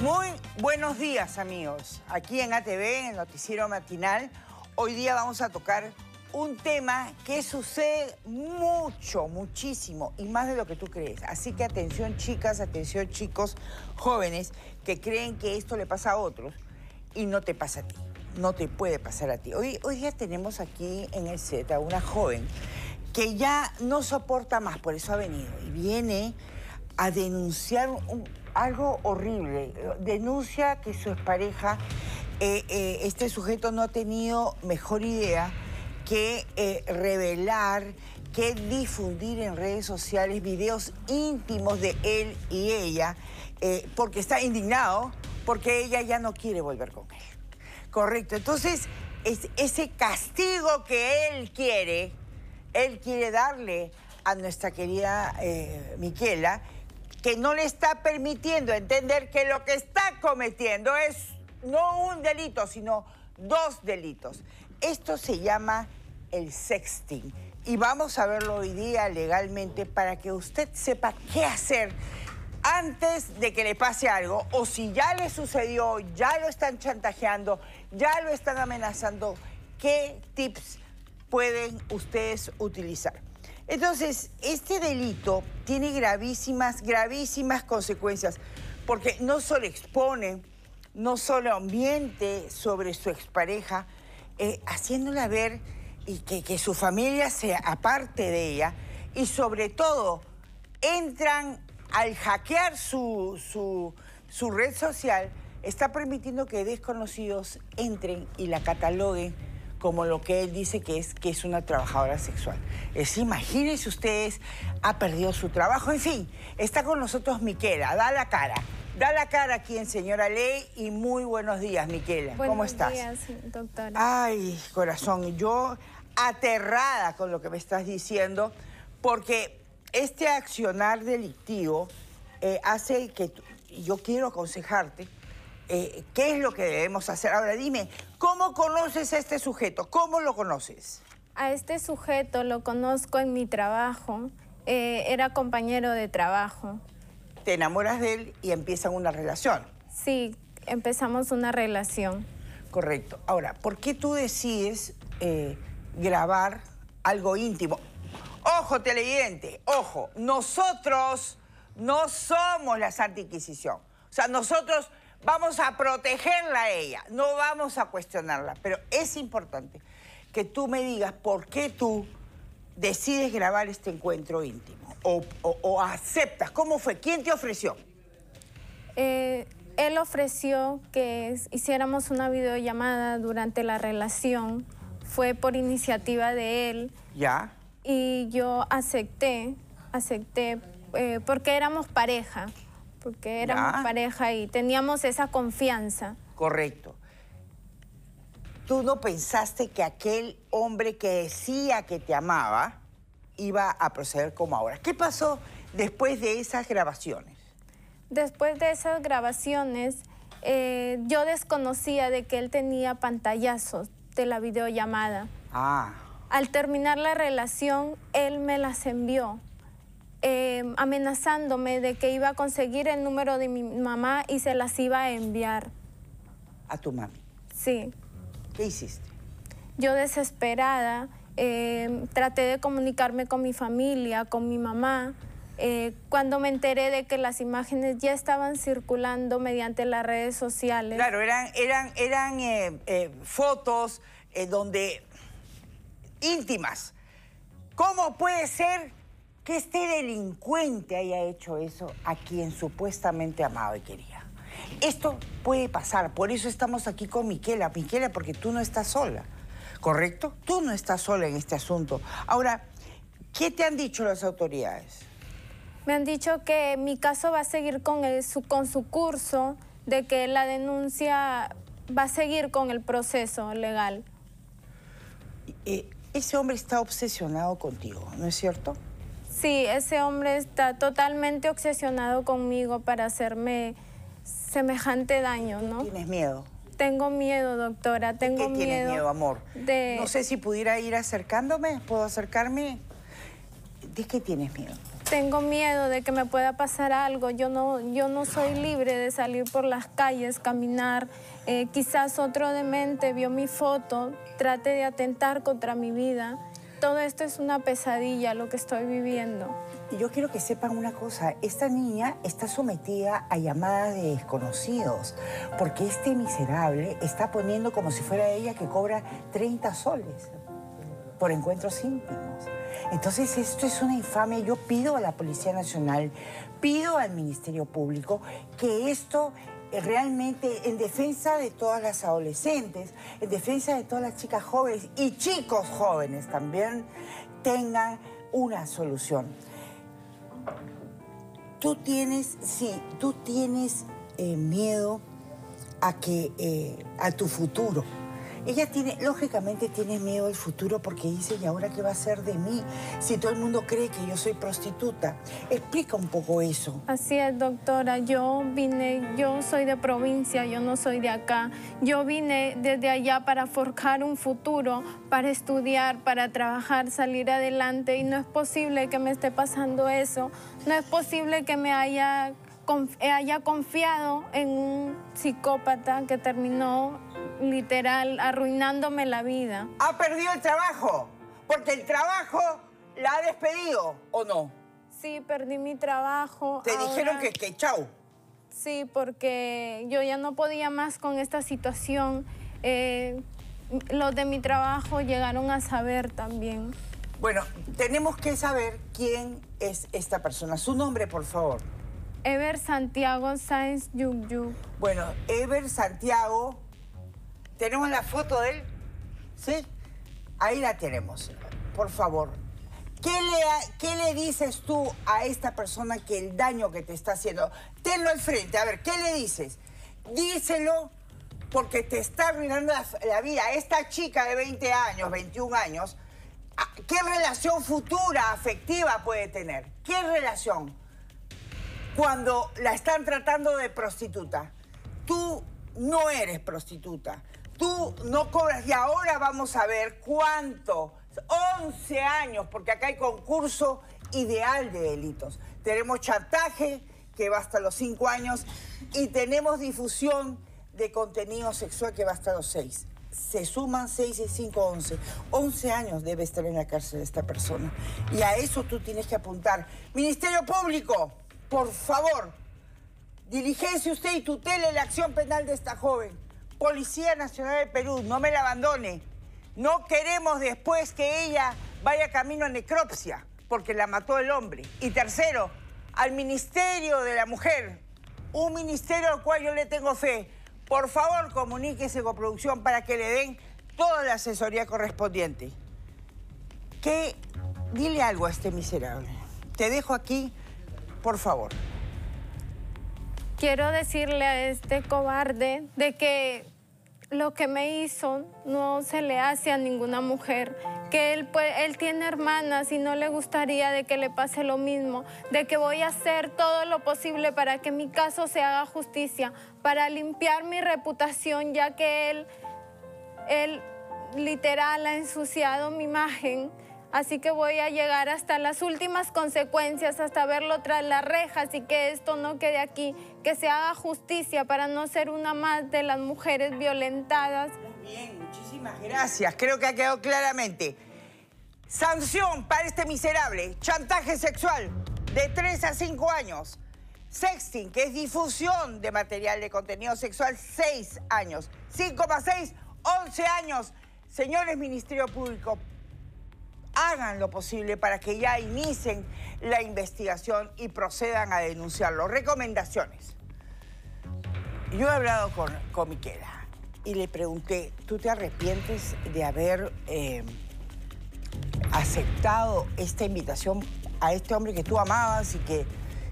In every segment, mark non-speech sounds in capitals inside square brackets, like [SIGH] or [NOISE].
Muy buenos días, amigos. Aquí en ATV, en el Noticiero Matinal, hoy día vamos a tocar un tema que sucede mucho, muchísimo y más de lo que tú crees. Así que atención chicas, atención chicos jóvenes que creen que esto le pasa a otros y no te pasa a ti, no te puede pasar a ti. Hoy, hoy día tenemos aquí en el set a una joven que ya no soporta más, por eso ha venido y viene a denunciar algo horrible. Denuncia que su expareja, eh, eh, este sujeto no ha tenido mejor idea que eh, revelar, que difundir en redes sociales videos íntimos de él y ella, porque está indignado, porque ella ya no quiere volver con él. Correcto. Entonces, es, ese castigo que él quiere, él quiere darle a nuestra querida Miquela, que no le está permitiendo entender que lo que está cometiendo es no un delito, sino dos delitos. Esto se llama el sexting y vamos a verlo hoy día legalmente para que usted sepa qué hacer antes de que le pase algo o si ya le sucedió, ya lo están chantajeando, ya lo están amenazando, qué tips pueden ustedes utilizar. Entonces, este delito tiene gravísimas, gravísimas consecuencias, porque no solo expone, no solo ambiente sobre su expareja, eh, haciéndola ver y que, su familia sea aparte de ella, y sobre todo, entran al hackear su, su red social, está permitiendo que desconocidos entren y la cataloguen como lo que él dice que es, que es una trabajadora sexual. Es, imagínense ustedes, ha perdido su trabajo. En fin, está con nosotros Miquela, da la cara. Da la cara aquí en Señora Ley y muy buenos días, Miquela. ¿Cómo estás? Buenos días, doctora. Ay, corazón, yo aterrada con lo que me estás diciendo, porque este accionar delictivo eh, hace que yo quiero aconsejarte eh, qué es lo que debemos hacer. Ahora dime, ¿cómo conoces a este sujeto? ¿Cómo lo conoces? A este sujeto lo conozco en mi trabajo. Eh, era compañero de trabajo. Te enamoras de él y empiezan una relación. Sí, empezamos una relación. Correcto. Ahora, ¿por qué tú decides eh, grabar algo íntimo? Ojo, televidente, ojo, nosotros no somos la Santa Inquisición. O sea, nosotros Vamos a protegerla a ella, no vamos a cuestionarla, pero es importante que tú me digas por qué tú decides grabar este encuentro íntimo o, aceptas. ¿Cómo fue? ¿Quién te ofreció? Eh, él ofreció que hiciéramos una videollamada durante la relación. Fue por iniciativa de él. ¿Ya? Y yo acepté, acepté, eh, porque éramos pareja porque éramos pareja y teníamos esa confianza. Correcto. ¿Tú no pensaste que aquel hombre que decía que te amaba iba a proceder como ahora? ¿Qué pasó después de esas grabaciones? Después de esas grabaciones, eh, yo desconocía de que él tenía pantallazos de la videollamada. Ah. Al terminar la relación, él me las envió. Em, amenazándome de que iba a conseguir el número de mi mamá y se las iba a enviar. ¿A tu mami? Sí. ¿Qué hiciste? Yo desesperada em, traté de comunicarme con mi familia, con mi mamá. Eh, cuando me enteré de que las imágenes ya estaban circulando mediante las redes sociales. Claro, eran, eran, eran eh, eh, fotos donde íntimas. ¿Cómo puede ser que este delincuente haya hecho eso a quien supuestamente amaba y quería. Esto puede pasar, por eso estamos aquí con Miquela. Miquela, porque tú no estás sola, ¿correcto? Tú no estás sola en este asunto. Ahora, ¿qué te han dicho las autoridades? Me han dicho que mi caso va a seguir con, su, con su curso, de que la denuncia va a seguir con el proceso legal. Eh, ese hombre está obsesionado contigo, ¿no es cierto? Sí, ese hombre está totalmente obsesionado conmigo para hacerme semejante daño, ¿no? ¿Tienes miedo? Tengo miedo, doctora, tengo ¿De qué tienes miedo, amor? No sé si pudiera ir acercándome, ¿puedo acercarme? ¿De qué tienes miedo? tengo miedo de que me pueda pasar algo. Yo no, yo no soy libre de salir por las calles, caminar. Eh, quizás otro demente vio mi foto, trate de atentar contra mi vida. Todo esto es una pesadilla lo que estoy viviendo. Yo quiero que sepan una cosa, esta niña está sometida a llamadas de desconocidos, porque este miserable está poniendo como si fuera ella que cobra 30 soles por encuentros íntimos. Entonces esto es una infamia. Yo pido a la Policía Nacional, pido al Ministerio Público que esto realmente en defensa de todas las adolescentes, en defensa de todas las chicas jóvenes y chicos jóvenes también, tengan una solución. Tú tienes, sí, tú tienes eh, miedo a que, eh, a tu futuro. Ella tiene, lógicamente tiene miedo al futuro porque dice, ¿y ahora qué va a ser de mí? Si todo el mundo cree que yo soy prostituta. Explica un poco eso. Así es, doctora. Yo vine, yo soy de provincia, yo no soy de acá. Yo vine desde allá para forjar un futuro, para estudiar, para trabajar, salir adelante y no es posible que me esté pasando eso. No es posible que me haya haya confiado en un psicópata que terminó literal arruinándome la vida. Ha perdido el trabajo, porque el trabajo la ha despedido, ¿o no? Sí, perdí mi trabajo. Te dijeron que, que chau. Sí, porque yo ya no podía más con esta situación. Eh, los de mi trabajo llegaron a saber también. Bueno, tenemos que saber quién es esta persona. Su nombre, por favor. Ever Santiago Sáenz Yugyug. Bueno, Ever Santiago, ¿tenemos la foto de él? ¿Sí? Ahí la tenemos. Por favor, ¿qué le, ¿qué le dices tú a esta persona que el daño que te está haciendo? Tenlo al frente, a ver, ¿qué le dices? Díselo porque te está arruinando la, la vida. Esta chica de 20 años, 21 años, ¿qué relación futura, afectiva puede tener? ¿Qué relación? cuando la están tratando de prostituta. Tú no eres prostituta. Tú no cobras y ahora vamos a ver cuánto. 11 años, porque acá hay concurso ideal de delitos. Tenemos chantaje, que va hasta los 5 años, y tenemos difusión de contenido sexual que va hasta los 6. Se suman 6 y 5, 11. 11 años debe estar en la cárcel esta persona. Y a eso tú tienes que apuntar. Ministerio Público por favor, diligencie usted y tutele la acción penal de esta joven. Policía Nacional del Perú, no me la abandone. No queremos después que ella vaya camino a necropsia, porque la mató el hombre. Y tercero, al Ministerio de la Mujer, un ministerio al cual yo le tengo fe. Por favor, comuníquese con producción para que le den toda la asesoría correspondiente. Que dile algo a este miserable. Te dejo aquí por favor. Quiero decirle a este cobarde de que lo que me hizo no se le hace a ninguna mujer, que él, él tiene hermanas y no le gustaría de que le pase lo mismo, de que voy a hacer todo lo posible para que mi caso se haga justicia, para limpiar mi reputación, ya que él, él literal ha ensuciado mi imagen Así que voy a llegar hasta las últimas consecuencias, hasta verlo tras las rejas y que esto no quede aquí, que se haga justicia para no ser una más de las mujeres violentadas. Muy bien, muchísimas gracias. Creo que ha quedado claramente. Sanción para este miserable, chantaje sexual de 3 a 5 años. Sexting, que es difusión de material de contenido sexual, 6 años. 5,6, 11 años. Señores Ministerio Público, hagan lo posible para que ya inicien la investigación y procedan a denunciarlo. Recomendaciones. Yo he hablado con, con Miquela y le pregunté, ¿tú te arrepientes de haber eh, aceptado esta invitación a este hombre que tú amabas y que,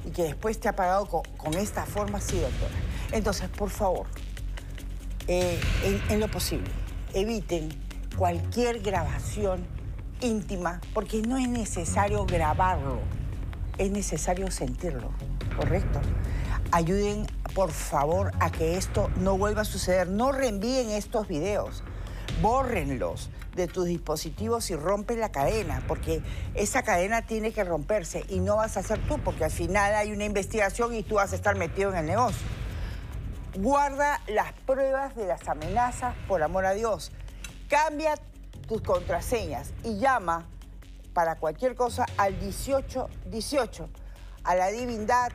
y que después te ha pagado con, esta forma? Sí, doctora. Entonces, por favor, eh, en lo posible, eviten cualquier grabación íntima, porque no es necesario grabarlo, es necesario sentirlo, ¿correcto? Ayuden, por favor, a que esto no vuelva a suceder. No reenvíen estos videos, bórrenlos de tus dispositivos y rompen la cadena, porque esa cadena tiene que romperse y no vas a ser tú, porque al final hay una investigación y tú vas a estar metido en el negocio. Guarda las pruebas de las amenazas, por amor a Dios. Cambia tus contraseñas y llama para cualquier cosa al 1818, a la divindad,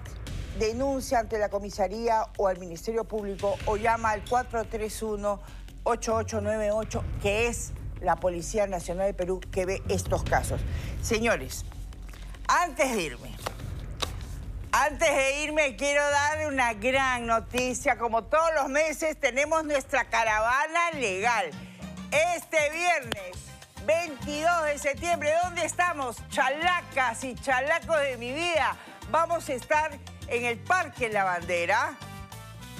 denuncia ante la comisaría o al Ministerio Público o llama al 431-8898, que es la Policía Nacional de Perú que ve estos casos. Señores, antes de irme, antes de irme quiero dar una gran noticia. Como todos los meses tenemos nuestra caravana legal. Este viernes 22 de septiembre, ¿dónde estamos? Chalacas y chalacos de mi vida. Vamos a estar en el Parque La Bandera,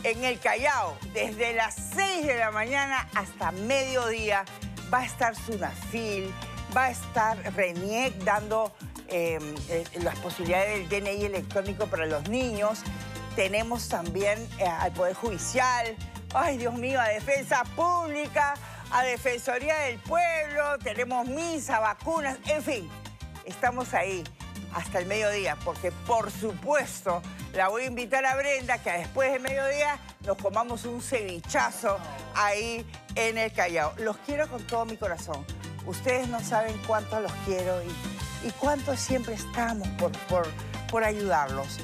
en el Callao, desde las 6 de la mañana hasta mediodía. Va a estar Sunafil, va a estar RENIEC dando em, eh, las posibilidades del DNI electrónico para los niños. Tenemos también eh, al Poder Judicial, ay Dios mío, a Defensa Pública, a Defensoría del Pueblo, tenemos misa, vacunas, en fin, estamos ahí hasta el mediodía, porque por supuesto la voy a invitar a Brenda que después de mediodía nos comamos un cevichazo ahí en el Callao. Los quiero con todo mi corazón. Ustedes no saben cuánto los quiero y, cuánto siempre estamos por, ayudarlos.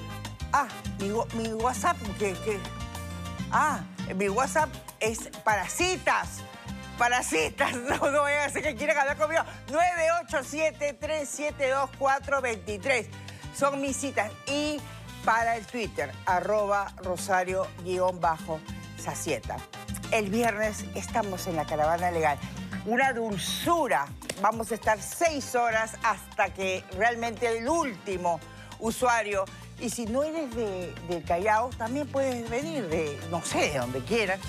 Ah, mi, WhatsApp, que, Ah, mi WhatsApp es para citas para citas. [LAUGHS] No, no voy a que quieran hablar conmigo. 987-372-423. Son mis citas. Y para el Twitter, arroba rosario-sacieta. El viernes estamos en la caravana legal. Una dulzura. Vamos a estar seis horas hasta que realmente el último usuario. Y si no eres de, del Callao, también puedes venir de, no sé, de donde quieras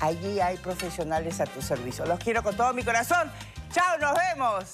Allí hay profesionales a tu servicio. Los quiero con todo mi corazón. Chao, nos vemos.